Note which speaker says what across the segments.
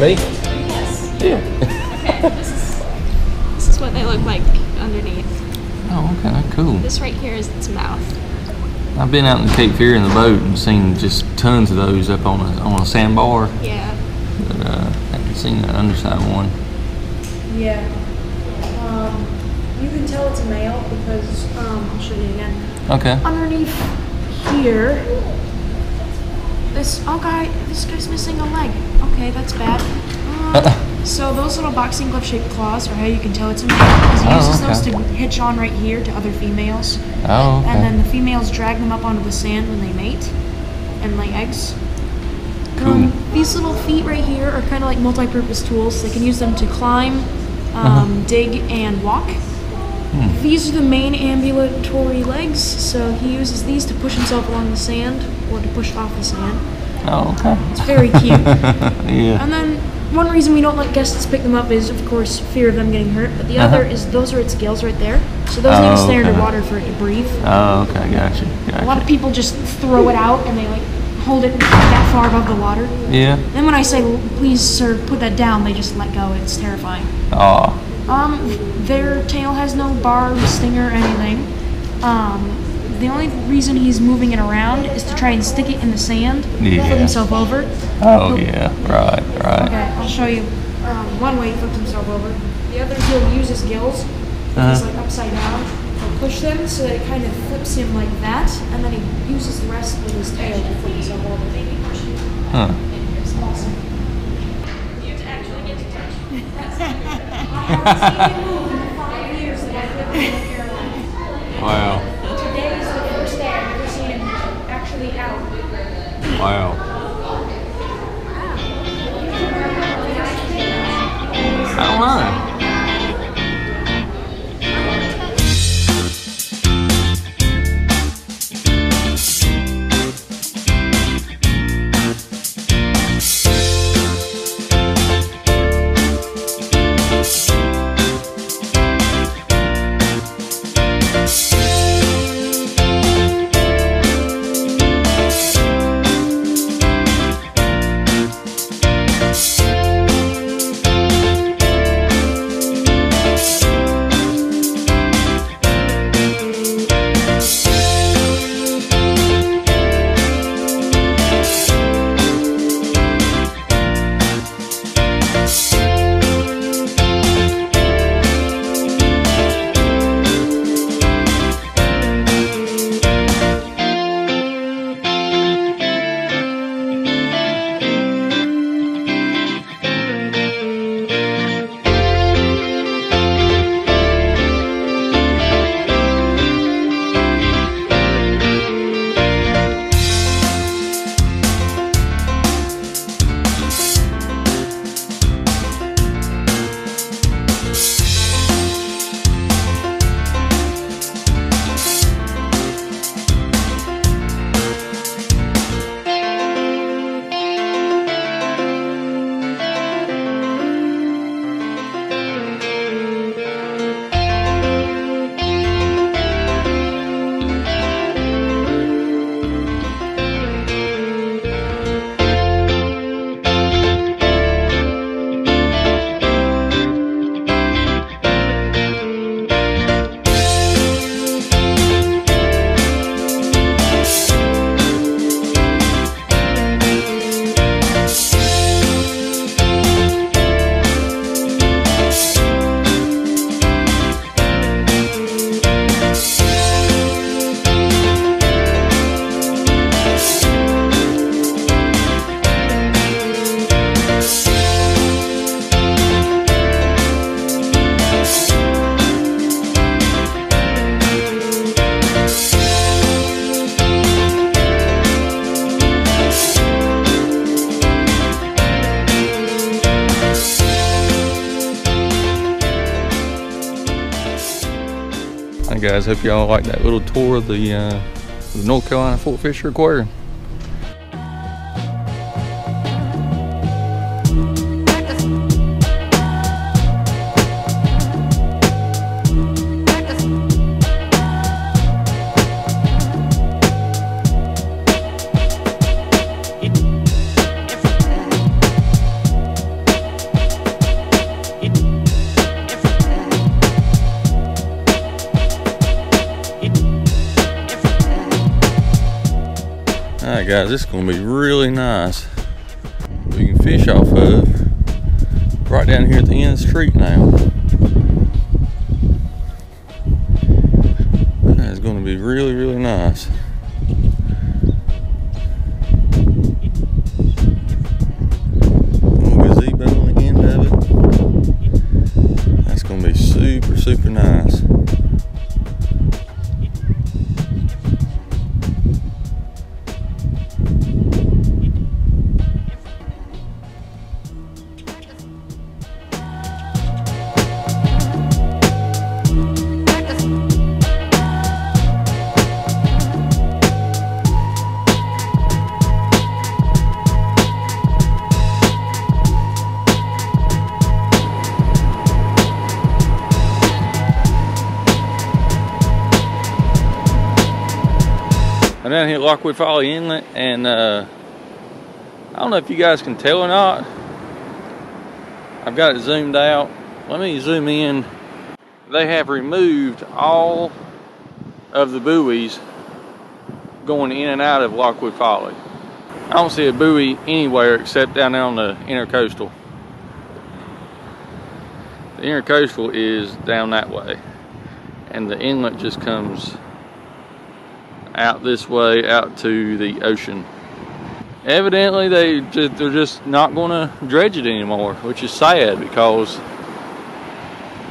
Speaker 1: Me?
Speaker 2: Yes.
Speaker 1: Yeah.
Speaker 2: Okay. this, is, this is what they look like underneath.
Speaker 3: Oh, okay, cool.
Speaker 2: This right here is its mouth.
Speaker 3: I've been out in Cape Fear in the boat and seen just tons of those up on a on a sandbar,
Speaker 2: Yeah.
Speaker 3: but uh, I haven't seen the underside one.
Speaker 4: Yeah. Um, you can tell it's a male because, um, I'll show you again.
Speaker 3: Okay.
Speaker 4: Underneath here, this, oh guy, this guy's missing a leg. Okay, that's bad. Um, so those little boxing glove shaped claws are how you can tell it's a male. Because he
Speaker 3: Oh,
Speaker 4: uses
Speaker 3: okay.
Speaker 4: those to hitch on right here to other females.
Speaker 3: Oh,
Speaker 4: And then the females drag them up onto the sand when they mate and lay eggs.
Speaker 3: Cool.
Speaker 4: Um, these little feet right here are kind of like multi-purpose tools. They can use them to climb, um,
Speaker 3: Uh-huh.
Speaker 4: dig, and walk.
Speaker 3: Hmm.
Speaker 4: These are the main ambulatory legs, so he uses these to push himself along the sand or to push off the sand.
Speaker 3: Oh, okay.
Speaker 4: It's very cute.
Speaker 3: yeah.
Speaker 4: and then one reason we don't let guests pick them up is, of course, fear of them getting hurt. But the other
Speaker 3: Uh-huh.
Speaker 4: is those are its gills right there. So those need to
Speaker 3: Oh,
Speaker 4: stay
Speaker 3: okay.
Speaker 4: underwater for it to breathe.
Speaker 3: Oh, okay. Gotcha. gotcha.
Speaker 4: A lot of people just throw it out and they like hold it that far above the water.
Speaker 3: Yeah.
Speaker 4: Then when I say, please, sir, put that down, they just let go. It's terrifying.
Speaker 3: Oh.
Speaker 4: Um, their tail has no barb, stinger, or anything. Um, the only reason he's moving it around is to try and stick it in the sand,
Speaker 3: Yeah.
Speaker 4: flip himself over.
Speaker 3: Oh, yeah. Right. Right.
Speaker 4: Okay, I'll show you. Um, one way he flips himself over. The other he'll use his gills.
Speaker 3: Uh-huh.
Speaker 4: He's like upside down. He'll push them so that it kind of flips him like that, and then he uses the rest with his tail to flip himself over.
Speaker 3: Huh.
Speaker 4: It's awesome.
Speaker 2: You have to actually get to touch.
Speaker 4: I haven't seen move in the five years that I've lived in Carolina.
Speaker 3: Wow.
Speaker 4: Today is the first day I've ever seen him actually out.
Speaker 3: Wow. Guys, hope y'all like that little tour of the, uh, the North Carolina Fort Fisher Aquarium. Guys, this is gonna be really nice. We can fish off of right down here at the end of the street now. That's gonna be really, really nice. Super, super nice. I'm down here at Lockwood Folly Inlet, and uh, I don't know if you guys can tell or not. I've got it zoomed out. Let me zoom in. They have removed all of the buoys going in and out of Lockwood Folly. I don't see a buoy anywhere except down there on the intercoastal. The intercoastal is down that way, and the inlet just comes out this way out to the ocean. Evidently, they they're just not going to dredge it anymore, which is sad because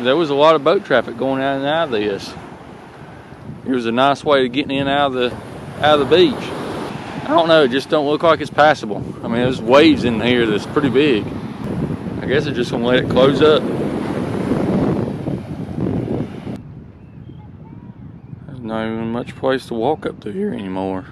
Speaker 3: there was a lot of boat traffic going out and out of this. It was a nice way of getting in out of the out of the beach. I don't know, it just don't look like it's passable. I mean, there's waves in here that's pretty big. I guess they're just gonna let it close up. There's not even much place to walk up to here anymore.